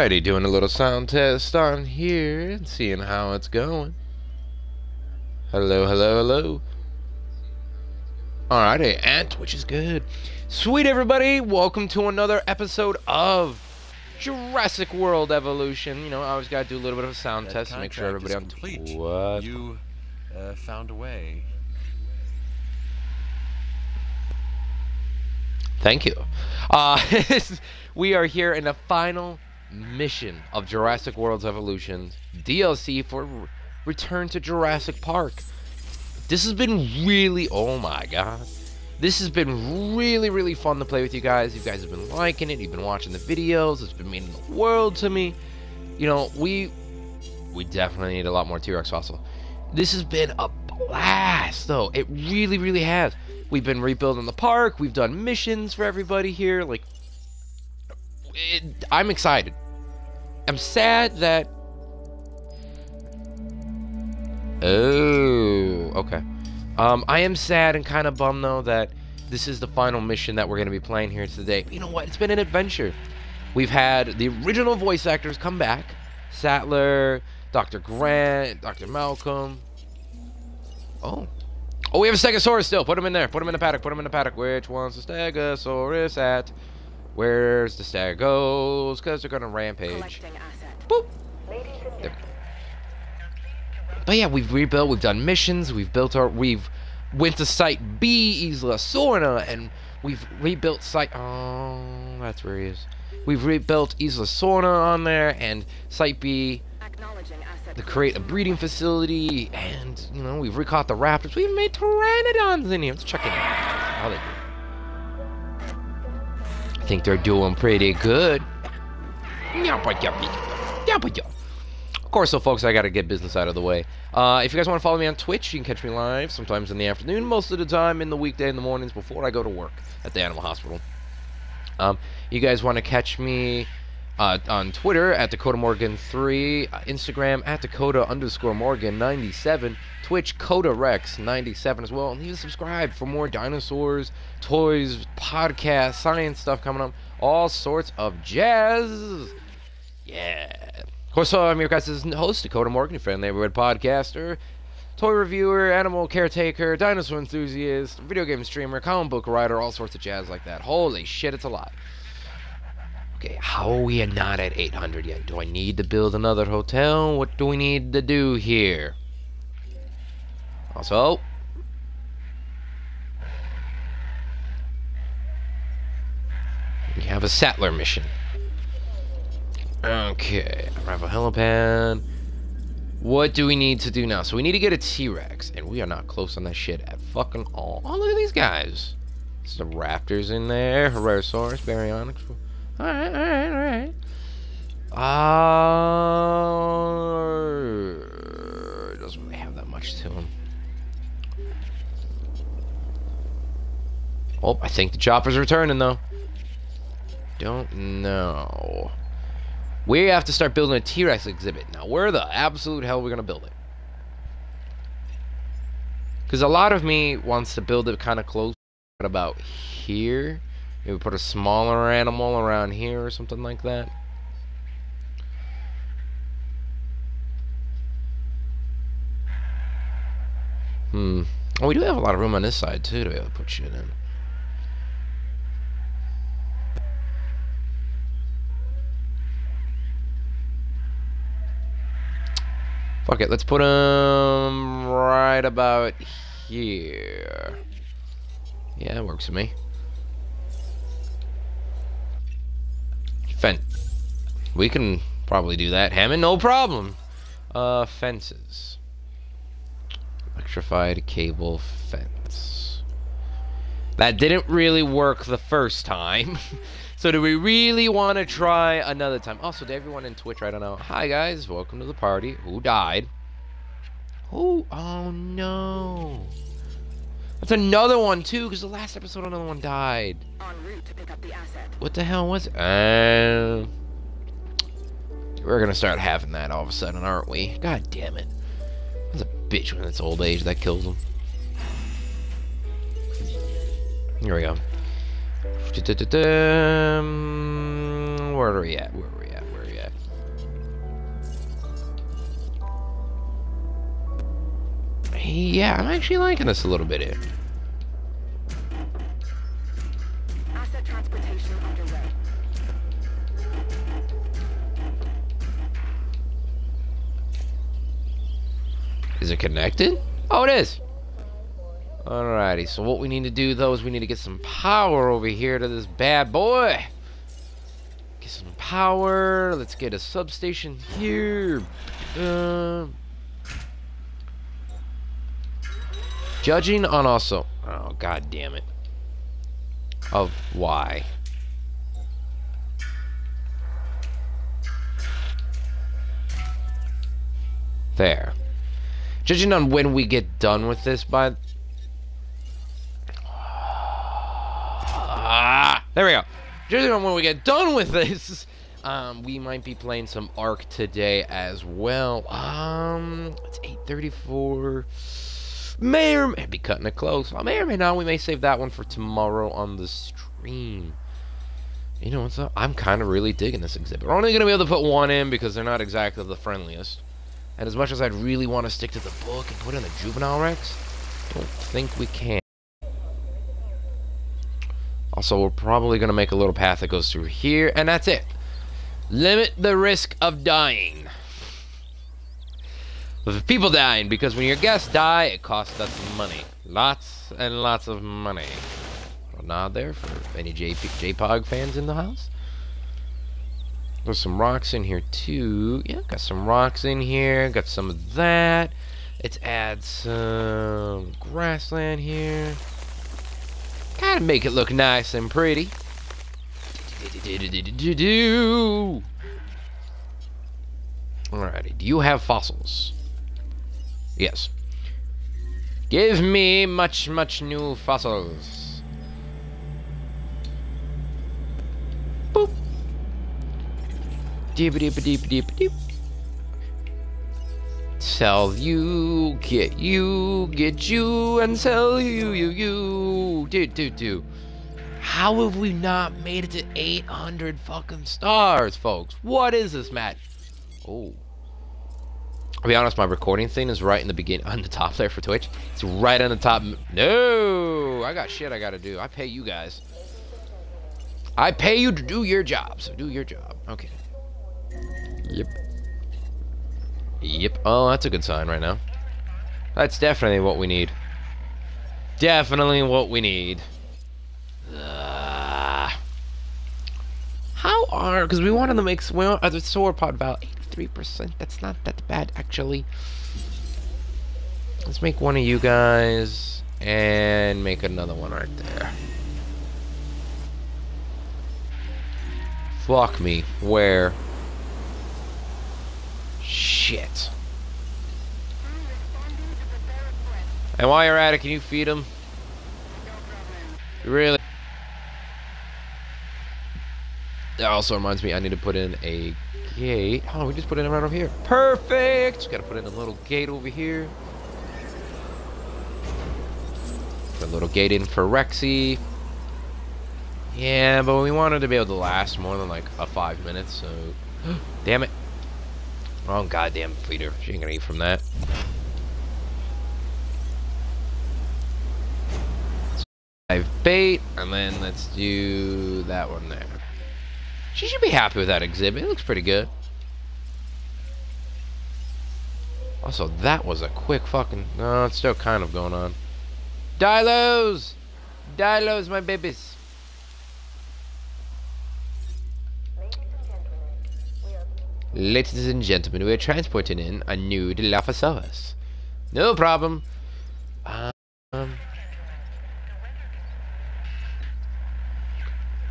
Alrighty, doing a little sound test on here and seeing how it's going. Hello, hello, hello. Alrighty, and which is good. Sweet everybody, welcome to another episode of Jurassic World Evolution. You know, I always gotta do a little bit of a sound That test to make sure everybody on complete. what? You uh, found a way. Thank you. Uh, we are here in the final mission of Jurassic World's Evolution DLC for Return to Jurassic Park. This has been really, oh my god. This has been really, really fun to play with you guys. You guys have been liking it. You've been watching the videos. It's been meaning the world to me. You know, we we definitely need a lot more T-Rex fossil. This has been a blast, though. It really, really has. We've been rebuilding the park. We've done missions for everybody here. Like, it, I'm excited. I'm sad that. Oh, okay. Um, I am sad and kind of bummed though that this is the final mission that we're going to be playing here today. But you know what? It's been an adventure. We've had the original voice actors come back: Sattler, Dr. Grant, Dr. Malcolm. Oh, Oh, we have a Stegosaurus still. Put him in there. Put him in the paddock. Put him in the paddock. Which one's the Stegosaurus at? Where's the Stegos? Because they're going to rampage. Boop. There. But yeah, we've rebuilt. We've done missions. We've built our. We've went to Site B, Isla Sorna, and we've rebuilt Site. Oh, that's where he is. We've rebuilt Isla Sorna on there and Site B to create a breeding facility, and you know we've recaught the raptors. We've made pteranodons in here. Let's check it out. How they do. I think they're doing pretty good. Of course, so folks, I gotta get business out of the way. Uh, if you guys want to follow me on Twitch, you can catch me live sometimes in the afternoon, most of the time in the weekday in the mornings before I go to work at the animal hospital. Um, you guys want to catch me uh, on Twitter at Dakota Morgan 3, uh, Instagram at Dakota underscore Morgan 97, Twitch Kotarex 97 as well. And leave a subscribe for more dinosaurs, toys, podcasts, science stuff coming up, all sorts of jazz. Yeah. Of course, I'm your guys' host, Dakota Morgan, your friendly neighborhood podcaster, toy reviewer, animal caretaker, dinosaur enthusiast, video game streamer, comic book writer, all sorts of jazz like that. Holy shit, it's a lot. Okay, how are we not at 800 yet? Do I need to build another hotel? What do we need to do here? Also, we have a Sattler mission. Okay, arrival helipad. What do we need to do now? So we need to get a T-Rex, and we are not close on that shit at fucking all. Oh, look at these guys. Some raptors in there, Herrerasaurus, Baryonyx. Alright, alright, alright. Uh, doesn't really have that much to him. Oh, I think the chopper's returning though. Don't know. We have to start building a T-Rex exhibit. Now, where the absolute hell are we gonna build it? Because a lot of me wants to build it kind of close, about here. Maybe put a smaller animal around here or something like that. Hmm. Oh, we do have a lot of room on this side too to be able to put shit in. Fuck it, let's put them right about here. Yeah, works for me. Fence. We can probably do that. Hammond, no problem. Uh, fences. Electrified cable fence. That didn't really work the first time. so do we really want to try another time? Also, to everyone in Twitch, I don't know. Hi, guys. Welcome to the party. Who died? Who? Oh, no. That's another one, too, because the last episode another one died. En route to pick up the asset. What the hell was it? Uh, we're gonna start having that all of a sudden, aren't we? God damn it. That's a bitch when it's old age that kills them. Here we go. Where are we at? Where Yeah, I'm actually liking this a little bit here. Asset transportation underway. Is it connected? Oh, it is. Alrighty, so what we need to do though is we need to get some power over here to this bad boy. Get some power. Let's get a substation here. Uh, judging on also. Oh god damn it. Of why? There. Judging on when we get done with this, by ah, there we go. Judging on when we get done with this, um, we might be playing some Ark today as well. Um, it's 8:34. May or may be cutting it close. I may or may not. We may save that one for tomorrow on the stream. You know what's up? I'm kind of really digging this exhibit. We're only gonna be able to put one in because they're not exactly the friendliest. And as much as I'd really want to stick to the book and put in the juvenile Rex, I don't think we can. Also, we're probably going to make a little path that goes through here, and that's it. Limit the risk of dying. With people dying, because when your guests die, it costs us money. Lots and lots of money. A nod there for any JP, JPOG fans in the house. There's some rocks in here too. Yeah, got some rocks in here. Got some of that. Let's add some grassland here. Kind of make it look nice and pretty. Alrighty, do you have fossils? Yes. Give me much, much new fossils. Boop. Deep, deep, deep, deep, deep. Sell you, get you, get you, and sell you, you, you. Do, do, do. How have we not made it to 800 fucking stars, folks? What is this, Matt? Oh. I'll be honest, my recording thing is right in the beginning, on the top there for Twitch. It's right on the top. No! I got shit I gotta do. I pay you guys. I pay you to do your job, so do your job. Okay. Yep. Yep. Oh, that's a good sign right now. That's definitely what we need. Definitely what we need. Uh, how are... Because we wanted to make... Well, uh, the sword pod val 83%. That's not that bad, actually. Let's make one of you guys. And make another one right there. Fuck me. Where? Shit. And while you're at it, can you feed him? Really? That also reminds me, I need to put in a gate. Oh, we just put it right over here. Perfect! Just Gotta put in a little gate over here. Put a little gate in for Rexy. Yeah, but we wanted to be able to last more than like a five minutes, so... Damn it. Wrong goddamn feeder. She ain't gonna eat from that. Five bait, and then let's do that one there. She should be happy with that exhibit. It looks pretty good. Also, that was a quick fucking... No, it's still kind of going on. Dilos! Dilos, my babies. Ladies and gentlemen, we are transporting in a new Dilophosaurus. No problem.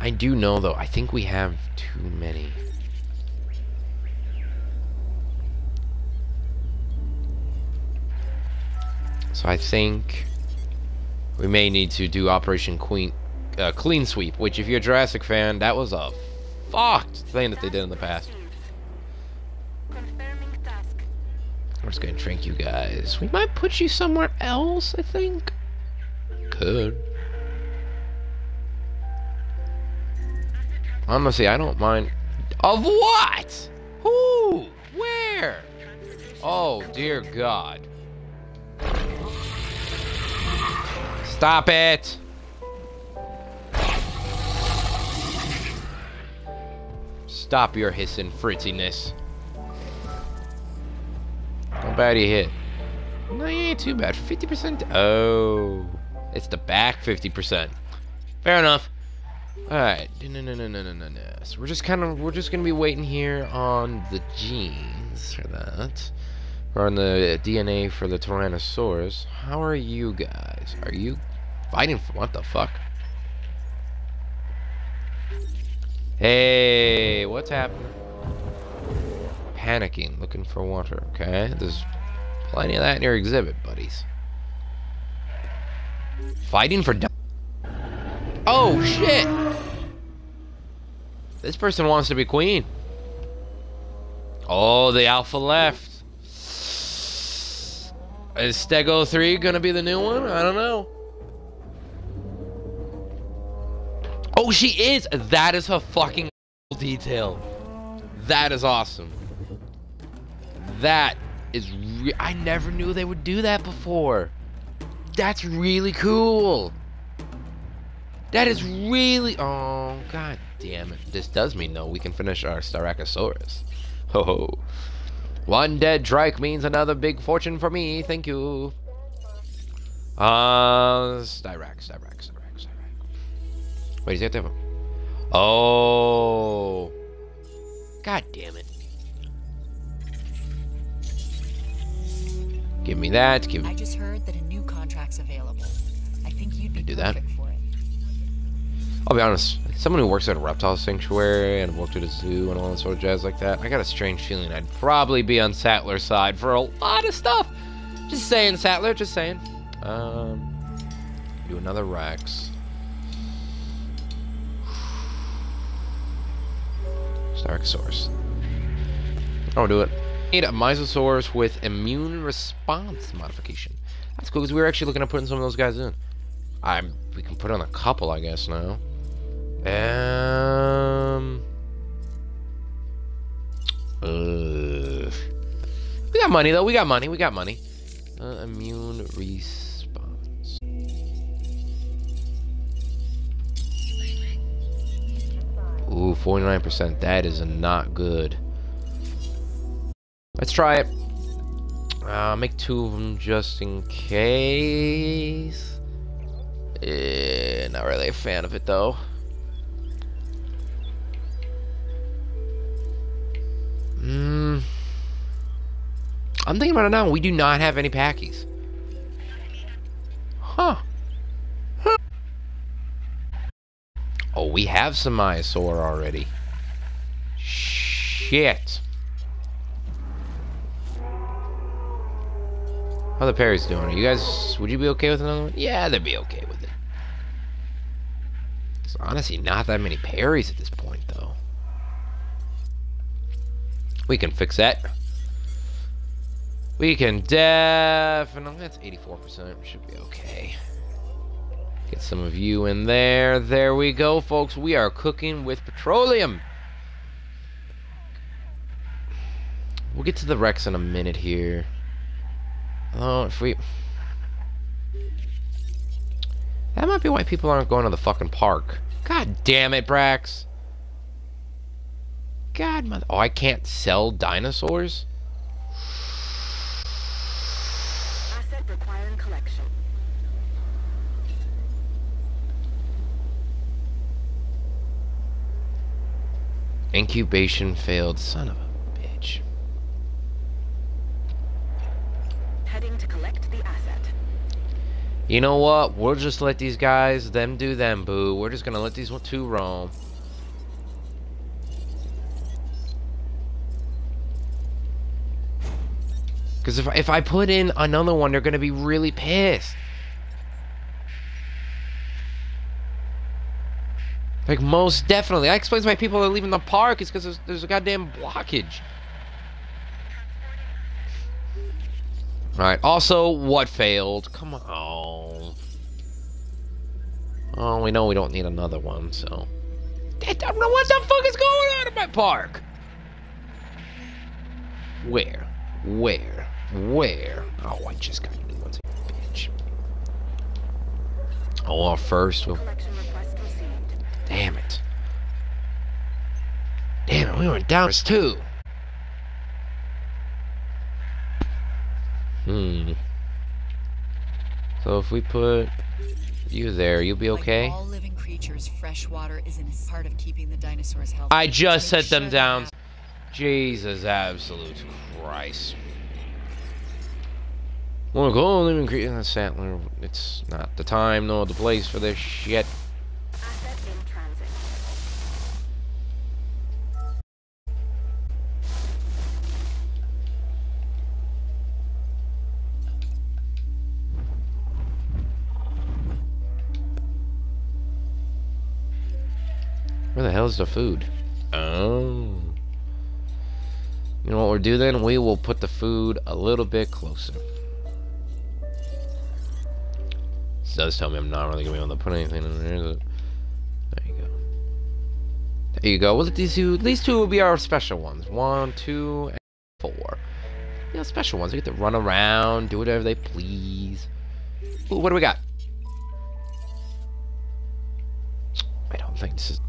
I do know, though, I think we have too many. So I think we may need to do Operation Queen, uh, Clean Sweep, which if you're a Jurassic fan, that was a fucked thing that they did in the past. We're just gonna drink you guys. We might put you somewhere else, I think. Could. Honestly, I don't mind. Of what? Who? Where? Oh, dear God. Stop it! Stop your hissing fritziness. How bad he hit? No, you ain't too bad. 50%. Oh. It's the back 50%. Fair enough. Alright. No, no, no, no, no, no, no. So we're just kind of, we're just going to be waiting here on the genes for that. Or on the DNA for the Tyrannosaurus. How are you guys? Are you fighting for what the fuck? Hey, what's happening? Panicking, looking for water. Okay, there's plenty of that in your exhibit, buddies. Fighting for. Oh shit! This person wants to be queen. Oh, the alpha left. Is Stego 3 gonna be the new one? I don't know. Oh, she is! That is her fucking detail. That is awesome. That is I never knew they would do that before. That's really cool. That is really... Oh, god damn it. This does mean, though, we can finish our Styracosaurus. Ho ho. One dead Drake means another big fortune for me. Thank you. Uh, Styrac, Styrac, Styrac, Styrac. Wait, is that different? Oh. God damn it. Give me that. Give I just heard that a new contract's available. I think you'd be do that. I'll be honest. Someone who works at a reptile sanctuary and worked at a zoo and all that sort of jazz like that, I got a strange feeling I'd probably be on Sattler's side for a lot of stuff. Just saying, Sattler. Just saying. Um, do another Rex. Styracosaurus. I'll do it. Need a Mysosaurus with immune response modification. That's cool because we were actually looking at putting some of those guys in. I'm. We can put on a couple, I guess now. Um. Uh, we got money though. We got money. We got money. Uh, immune response. Ooh, 49%. That is not good. Let's try it. Uh, make two of them just in case. Eh, not really a fan of it though. Mm. I'm thinking about it now. We do not have any packies. Huh. Huh. Oh, we have some Myosaur already. Shit. How the Perry's doing? Are you guys, would you be okay with another one? Yeah, they'd be okay with it. There's honestly not that many Perrys at this point, though. We can fix that. We can definitely, that's 84%, should be okay. Get some of you in there. There we go, folks. We are cooking with petroleum. We'll get to the Rex in a minute here. Oh, if we... That might be why people aren't going to the fucking park. God damn it, Brax. God, mother... Oh, I can't sell dinosaurs? Asset requiring collection. Incubation failed. Son of a bitch. Heading to collect the asset. You know what? We'll just let these guys, them do them, boo. We're just gonna let these two roam. Because if, if I put in another one, they're gonna be really pissed. Like, most definitely. That explains why people are leaving the park. It's because there's, there's a goddamn blockage. Alright, also, what failed? Come on. Oh, we know we don't need another one, so... I don't know what the fuck is going on in my park! Where? Where? Where? Oh, I just got new ones, bitch. Oh, our first. one. Damn it. Damn it, we went down two. Hmm. So if we put you there, you'll be okay? Like all living creatures, fresh water is a part of keeping the dinosaurs healthy. I just set them down. Jesus, absolute Christ. Well, go living creature. Sattler. It's not the time nor the place for this shit. Where the hell's the food? Oh. You know what we'll do then? We will put the food a little bit closer. This does tell me I'm not really going to be able to put anything in there. There you go. There you go. Well, these two, these two will be our special ones. One, two, and four. You know, special ones. They get to run around, do whatever they please. Ooh, what do we got? I don't think this is...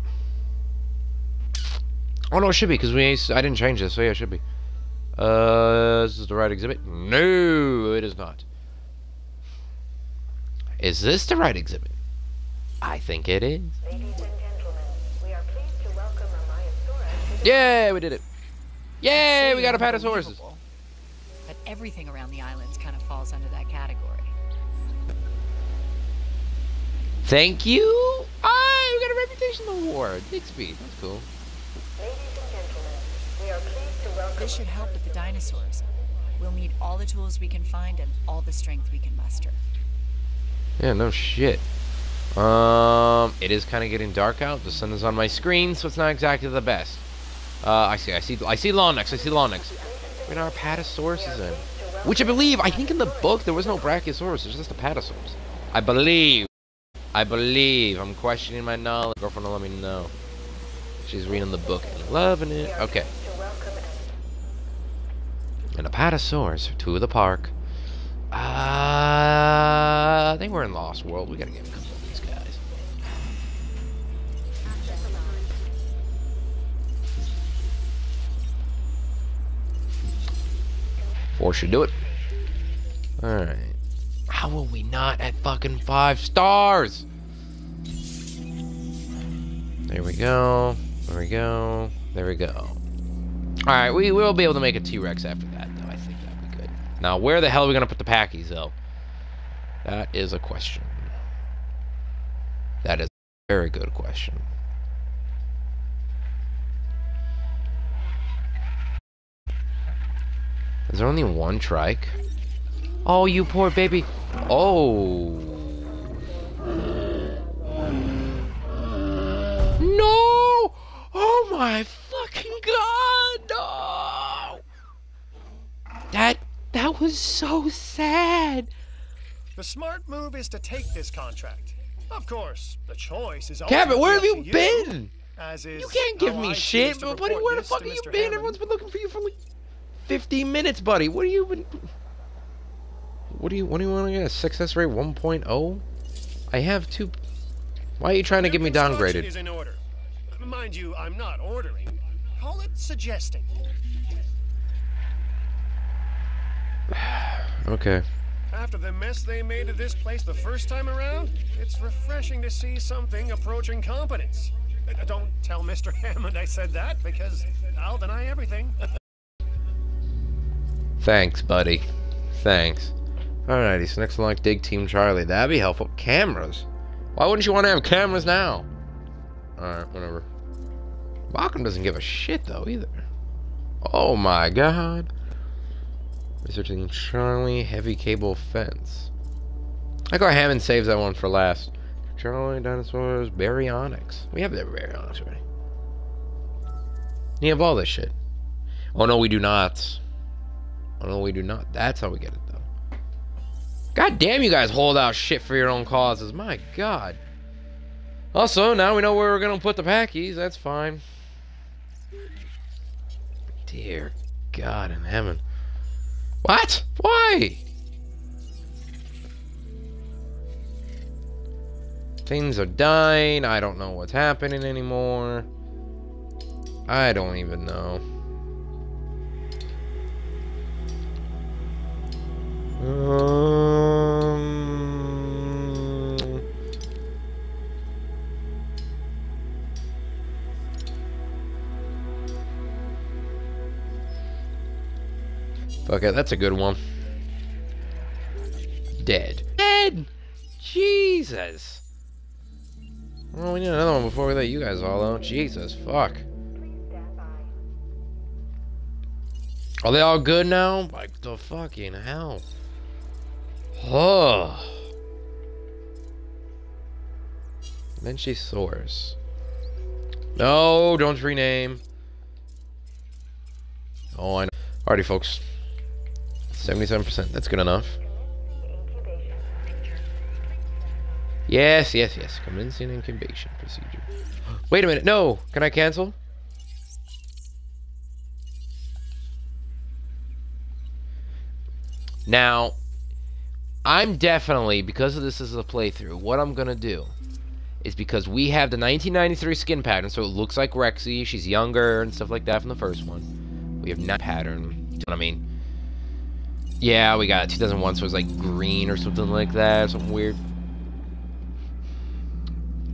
Oh no, it should be because we I didn't change this, so yeah, it should be. Uh, this is this the right exhibit? No, it is not. Is this the right exhibit? I think it is. Ladies and gentlemen, we are pleased to welcome Amyosaurus. Yeah, we did it. Yay, Say we got a you're Apatosaurus. unbelievable, But everything around the islands kind of falls under that category. Thank you. Ah, we got a reputation award. Bixby, that's cool. Ladies and gentlemen, we are pleased to welcome. This should help with the dinosaurs. We'll need all the tools we can find and all the strength we can muster. Yeah, no shit. Um, it is kind of getting dark out. The sun is on my screen, so it's not exactly the best. Uh, I see, I see, I see Lonix. I see Lonix. Where our Apatosaurus is in? Which I believe, I think in the book there was no Brachiosaurus. There's just Apatosaurus. I believe. I believe. I'm questioning my knowledge. Girlfriend will let me know. She's reading the book and loving it. Okay. And Apatosaurus to the park. Uh, I think we're in Lost World. We gotta get a couple of these guys. Four should do it. Alright. How will we not at fucking five stars? There we go. There we go. There we go. Alright, we will be able to make a T-Rex after that, though. I think that'd be good. Now, where the hell are we going to put the Packies, though? That is a question. That is a very good question. Is there only one trike? Oh, you poor baby. Oh. No! My fucking god! No! That that was so sad. The smart move is to take this contract. Of course, the choice is Cabot, where have you been? As is You can't give me I shit, but buddy, where the fuck have you been? Hammond. Everyone's been looking for you for like 15 minutes, buddy. What are you been? What do you? What do you want to get? A success rate 1.0? I have two. Why are you trying to get me downgraded? Is in order. Mind you, I'm not ordering. Call it suggesting. Okay. After the mess they made of this place the first time around, it's refreshing to see something approaching competence. Uh, Don't tell Mr. Hammond I said that, because I'll deny everything. Thanks, buddy. Thanks. Alrighty, so next like Dig Team Charlie. That'd be helpful. Cameras. Why wouldn't you want to have cameras now? Alright, whatever. Malcolm doesn't give a shit though either. Oh my god. Researching Charlie heavy cable fence. I go Hammond saves that one for last. Charlie dinosaurs baryonyx. We have the baryonyx already. You have all this shit. Oh no, we do not. Oh no, we do not. That's how we get it though. God damn, you guys hold out shit for your own causes. My god. Also, now we know where we're gonna put the packies. That's fine. Dear God in heaven. What? Why? Things are dying. I don't know what's happening anymore. I don't even know. Um, it, that's a good one. Dead. Dead! Jesus! Well, we need another one before we let you guys all out. Jesus, fuck. Please stand by. Are they all good now? Like the fucking hell. Oh. Then she soars. No, don't rename. Oh, I know. Alrighty, folks. 77%. That's good enough. Yes, yes, yes. Commencing incubation procedure. Wait a minute. No. Can I cancel? Now, I'm definitely, because of this is a playthrough, what I'm going to do is because we have the 1993 skin pattern, so it looks like Rexy. She's younger and stuff like that from the first one. We have that pattern. You know what I mean? Yeah, we got 2001, so it was like green or something like that. Something weird.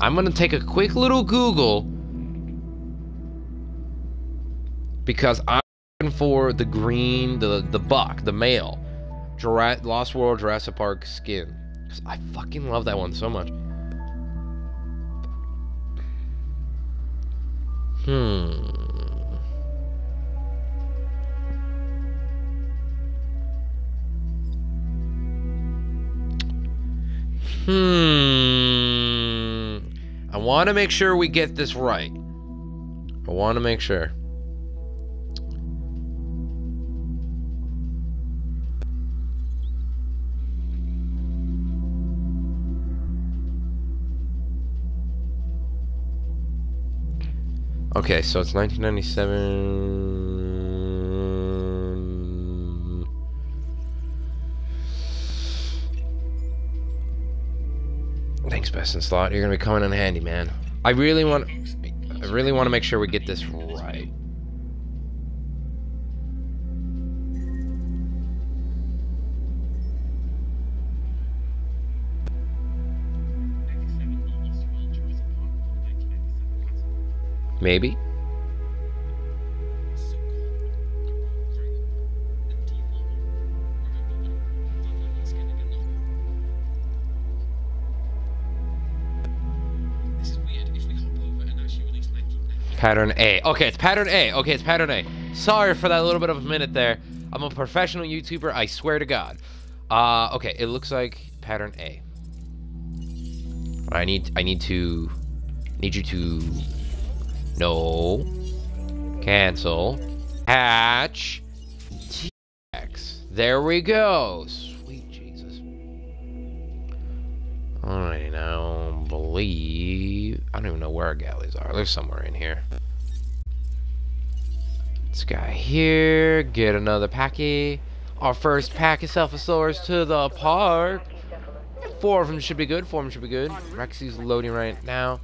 I'm to take a quick little Google because I'm looking for the green, the, the buck, the male. Jura- Lost World Jurassic Park skin. Cause I fucking love that one so much. Hmm. Hmm. I want to make sure we get this right. I want to make sure. Okay, so it's 1997. Thanks, Best in Slot. You're gonna be coming in handy, man. I really want, I really want to make sure we get this right. Maybe. Pattern A. Okay, it's pattern A. Okay, it's pattern A. Sorry for that little bit of a minute there. I'm a professional YouTuber, I swear to God. Uh, okay, it looks like pattern A. I need, I need to, need you to, no, cancel, hatch, T-X. There we go. Alright, now, believe, I don't even know where our galleys are. They're somewhere in here. This guy here, get another packy. Our first pack of Pachycephalosaurus to the park. Four of them should be good. Four of them should be good. Rexy's loading right now.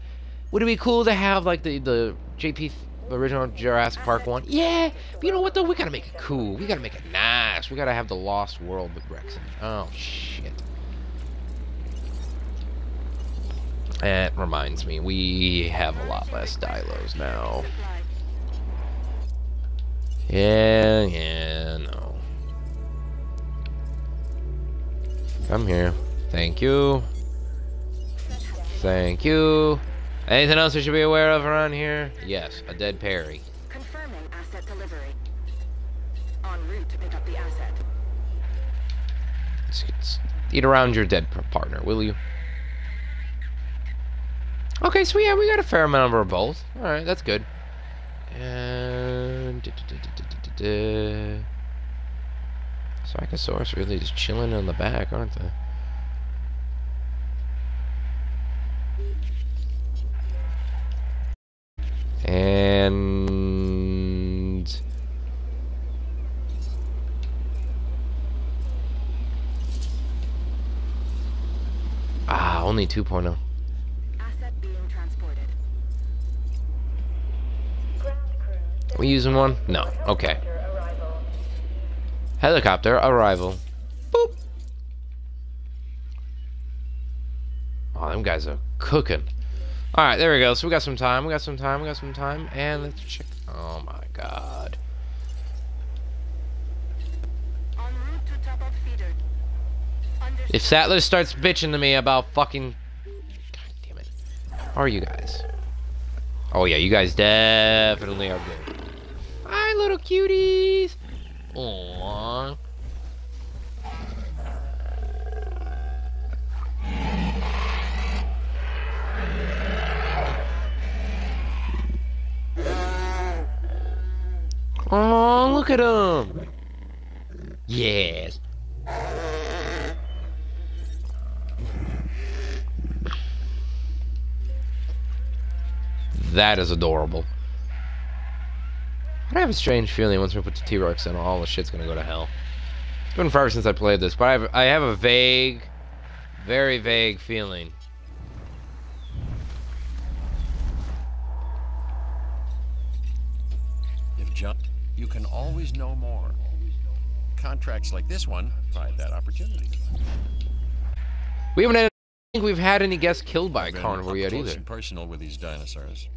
Would it be cool to have like the the JP original Jurassic Park one? Yeah. But you know what though? We gotta make it cool. We gotta make it nice. We gotta have the Lost World with Rexy. Oh shit. That reminds me, we have a lot less dilos now. Yeah, yeah, no. Come here. Thank you. Thank you. Anything else we should be aware of around here? Yes, a dead Perry. Confirming asset delivery. En route to pick up the asset. Eat around your dead partner, will you? Okay, so yeah, we got a fair number of both. Alright, that's good. And... Psychosaurus really just chilling in the back, aren't they? And... Ah, only 2.0. We using one? No. Okay. Helicopter arrival. Boop. Oh, them guys are cooking. All right, there we go. So we got some time. We got some time. We got some time. And let's check. Oh my God. En route to top of feeder. Understood. If Sattler starts bitching to me about fucking. God damn it. How are you guys? Oh, yeah, you guys definitely are good. Little cuties. Aww. Oh, look at him. Yes. That is adorable. I have a strange feeling once we put the T-Rex in, all the shit's gonna go to hell. It's been forever since I played this, but I have, I have a vague, very vague feeling. If John, you can always know more. Contracts like this one provide that opportunity. We haven't had, I think we've had any guests killed by a carnivore yet either. personal with these dinosaurs,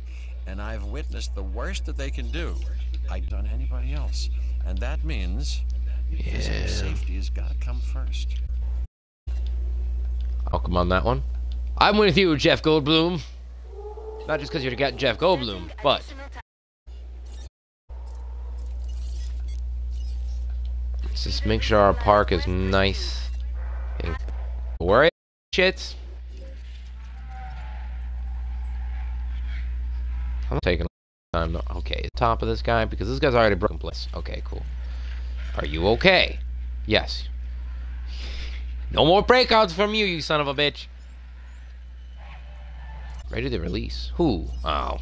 and I've witnessed the worst that they can do. I've done anybody else, and that means Yeah. safety has got to come first. I'll come on that one. I'm with you, Jeff Goldblum. Not just because you got Jeff Goldblum, but let's just make sure our park is nice. and- Where are shits? I'm taking time. Okay, top of this guy because this guy's already broken place. Okay, cool. Are you okay? Yes. No more breakouts from you, you son of a bitch. Ready to release. Who? Oh.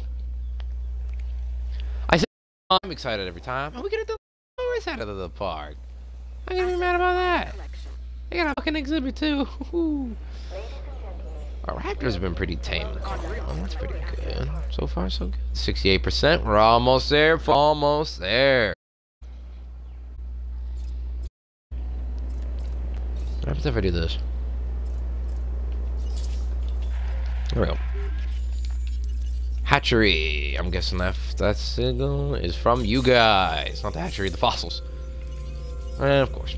I said I'm excited every time. Oh, we get the lower side of the park. I'm gonna be mad about that. They got a fucking exhibit too. Our Raptors have been pretty tame. Oh, that's pretty good. So far, so good. 68%. We're almost there. Almost there. What happens if I do this? There we go. Hatchery. I'm guessing that that signal is from you guys, not the hatchery, the fossils. And of course.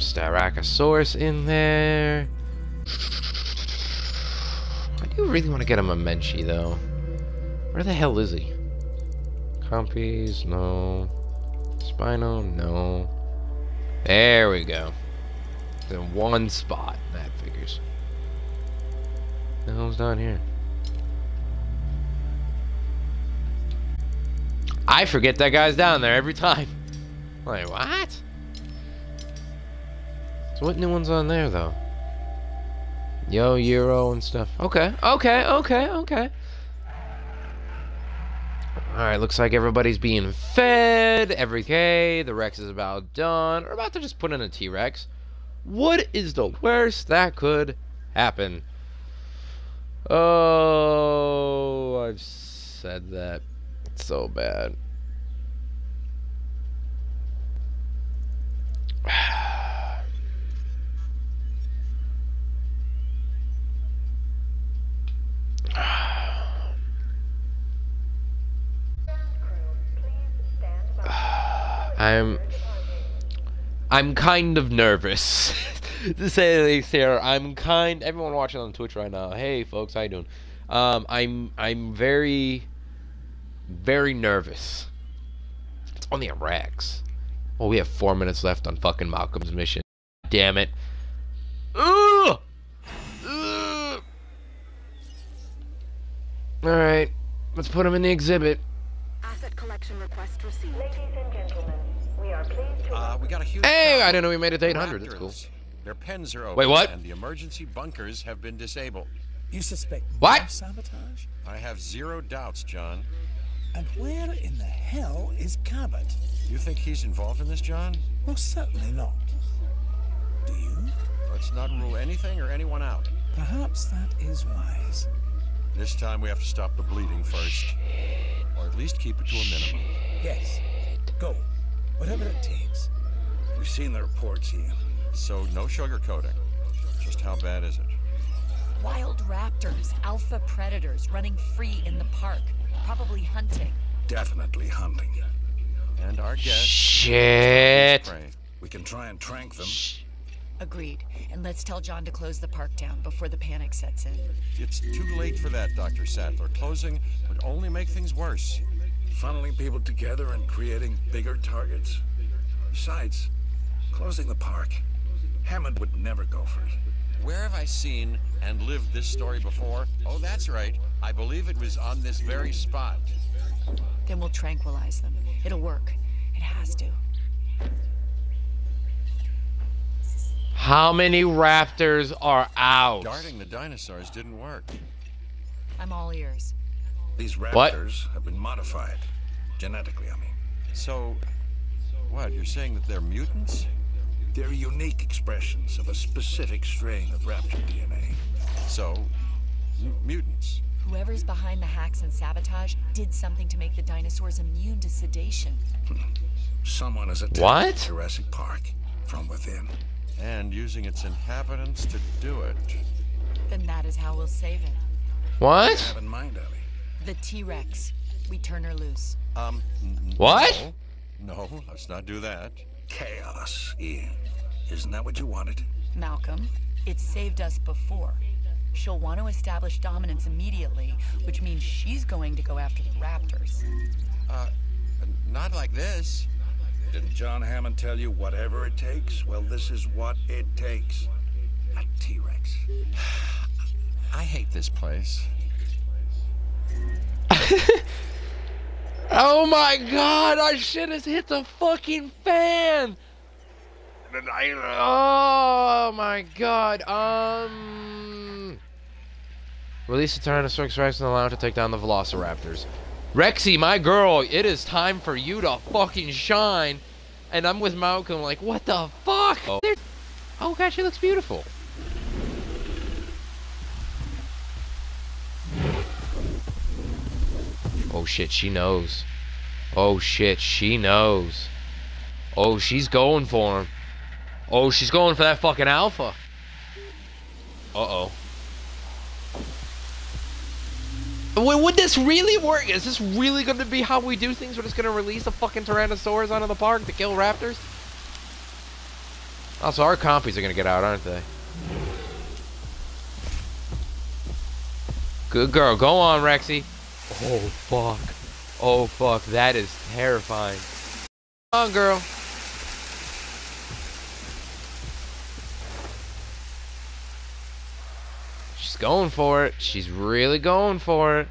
Styracosaurus in there. I do really want to get him a Menchie, though. Where the hell is he? Compies, no. Spino, no. There we go. In one spot. That figures. The hell's down here? I forget that guy's down there every time. Like, what? So what new ones on there, though? Yo, Euro and stuff. Okay, okay, okay, okay. Alright, looks like everybody's being fed. Every okay, the Rex is about done. We're about to just put in a T-Rex. What is the worst that could happen? Oh, I've said that so bad. I'm I'm kind of nervous to say the least here. I'm kind everyone watching on Twitch right now. Hey folks, how you doing? Um I'm I'm very very nervous. It's only a Rex. Oh, we have four minutes left on fucking Malcolm's mission. Damn it. Ugh! Alright. Let's put him in the exhibit. Asset collection request received. Ladies and gentlemen, we are pleased to Uh, we got a huge. Hey. I didn't know we made it to 800. That's cool. Their pens are open. Wait, what? And the emergency bunkers have been disabled. You suspect What? sabotage? I have zero doubts, John. And where in the hell is Cabot? You think he's involved in this, John? Well, certainly not. Do you? Let's not rule anything or anyone out. Perhaps that is wise. This time we have to stop the bleeding first. Or at least keep it to a minimum. Yes. Go. Whatever it takes. We've seen the reports, Ian. So no sugarcoating. Just how bad is it? Wild raptors, alpha predators running free in the park, probably hunting. Definitely hunting. And our guest. Shit. We can try and trank them. Agreed. And let's tell John to close the park down before the panic sets in. It's too late for that, Dr. Sattler. Closing would only make things worse. Funneling people together and creating bigger targets. Besides, closing the park. Hammond would never go for it. Where have I seen and lived this story before? Oh, that's right. I believe it was on this very spot. Then we'll tranquilize them. It'll work. It has to. How many raptors are out? Darting the dinosaurs didn't work. I'm all ears. These raptors What? have been modified. Genetically, I mean. So, what? You're saying that they're mutants? They're unique expressions of a specific strain of raptor DNA. So, mutants. Whoever's behind the hacks and sabotage did something to make the dinosaurs immune to sedation. Hmm. Someone has attacked What? Jurassic Park from within. And using its inhabitants to do it. Then that is how we'll save it. What? Have in mind, Ellie. The T-Rex. We turn her loose. Um, What? No, no, let's not do that. Chaos, Ian. Isn't that what you wanted? Malcolm, it saved us before. She'll want to establish dominance immediately, which means she's going to go after the raptors. Uh, not like this. Didn't John Hammond tell you whatever it takes? Well, this is what it takes. A T-Rex. I hate this place. Oh my god, our shit has hit the fucking fan! Oh my god, um... Release the Tyrannosaurus Rex and allow it to take down the Velociraptors. Rexy, my girl, it is time for you to fucking shine. And I'm with Malcolm like, what the fuck? Oh, oh god, she looks beautiful. Oh shit, she knows. Oh shit, she knows. Oh, she's going for him. Oh, she's going for that fucking alpha. Uh-oh. Would, would this really work? Is this really going to be how we do things? We're just going to release a fucking Tyrannosaurus onto the park to kill raptors? Also, our compies are going to get out, aren't they? Good girl. Go on, Rexy. Oh, fuck. Oh, fuck. That is terrifying. Come on, girl. Going for it. She's really going for it.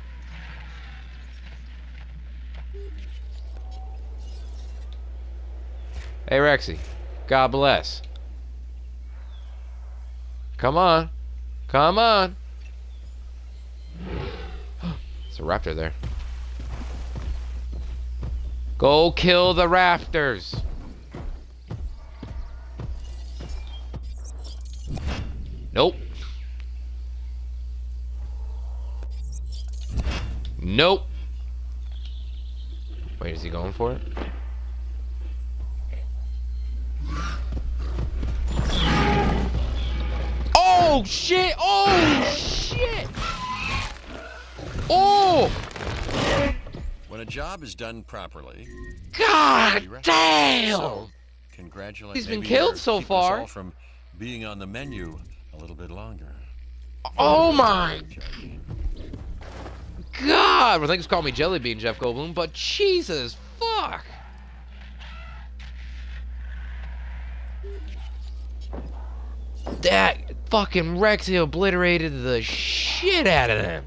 Hey, Rexy. God bless. Come on. Come on. There's a raptor there. Go kill the raptors. Nope. Nope. Wait, is he going for it? Oh shit! Oh shit! Oh! When a job is done properly, God damn! So, congratulate. He's been killed so far. from being on the menu a little bit longer. Oh my. God! Well, thanks for calling me Jelly Bean, Jeff Goldblum, but Jesus fuck! That fucking Rexy obliterated the shit out of them.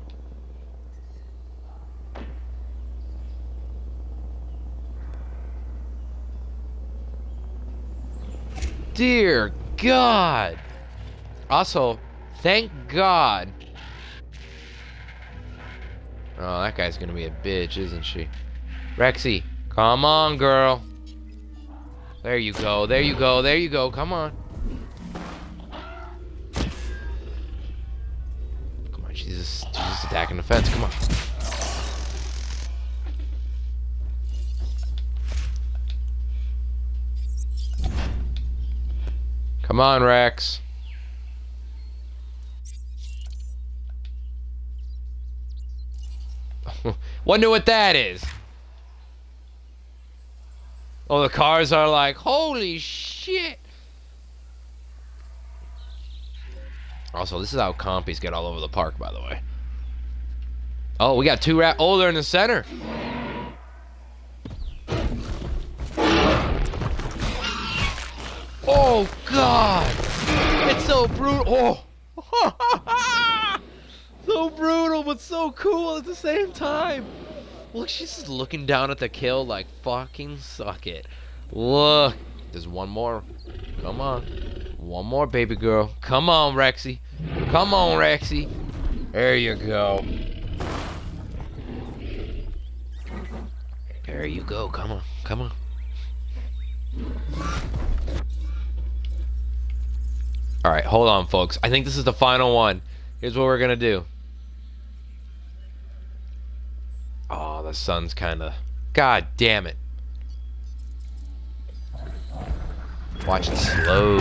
Dear God. Also, thank God. Oh, that guy's gonna be a bitch, isn't she? Rexy, come on, girl. There you go, there you go, there you go, come on. Come on, she's just, she's just a Stacking the fence. Come on. Come on, Rex. Wonder what that is. Oh, the cars are like, holy shit. Also, this is how compies get all over the park, by the way. Oh, we got two rat. Oh, they're in the center. Oh God! It's so brutal. Oh, so brutal, but so cool at the same time. Look, she's just looking down at the kill like fucking suck it. Look, there's one more. Come on, one more, baby girl. Come on, Rexy. Come on, Rexy. There you go. There you go. Come on, come on. All right, hold on, folks. I think this is the final one. Here's what we're gonna do. The sun's kind of. God damn it. Watch it slow.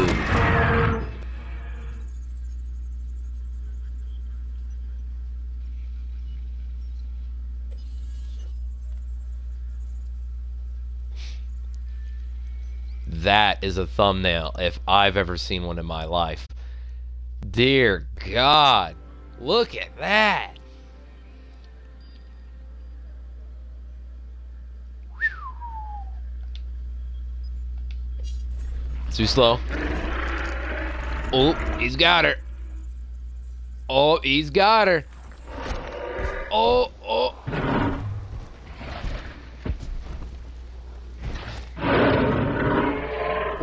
That is a thumbnail if I've ever seen one in my life. Dear God, look at that. Too slow. Oh, he's got her. Oh, he's got her. Oh, oh.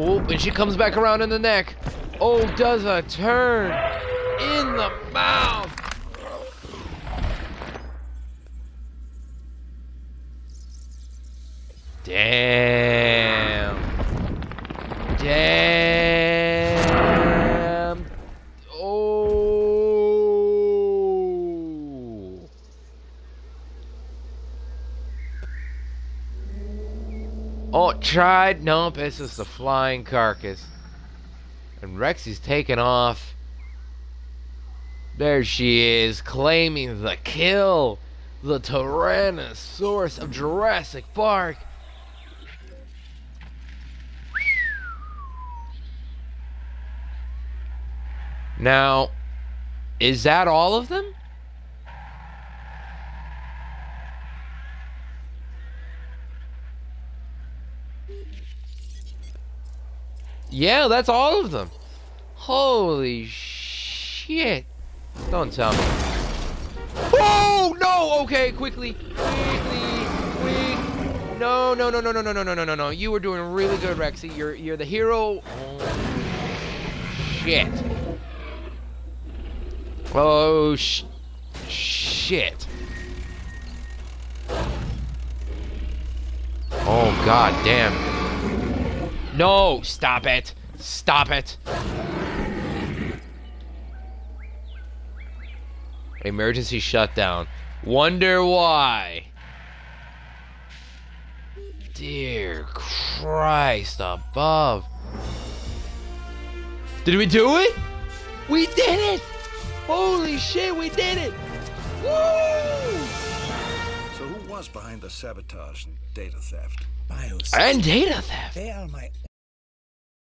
Oh, and she comes back around in the neck. Oh, does a turn in the mouth. Damn. Damn. Oh. Oh, tried. Nope, it's just a flying carcass. And Rexy's taking off. There she is, claiming the kill. The Tyrannosaurus of Jurassic Park. Now, is that all of them? Yeah, that's all of them. Holy shit. Don't tell me. Oh, no! Okay, quickly. Quickly. Quick. No, no, no, no, no, no, no, no, no, no, no. You were doing really good, Rexy. You're, you're the hero. Oh, shit. Oh, sh shit. Oh, god damn. No, stop it. Stop it. Emergency shutdown. Wonder why. Dear Christ above. Did we do it? We did it! Holy shit, we did it! Woo! So who was behind the sabotage and data theft? Biosyn. And data theft. They are my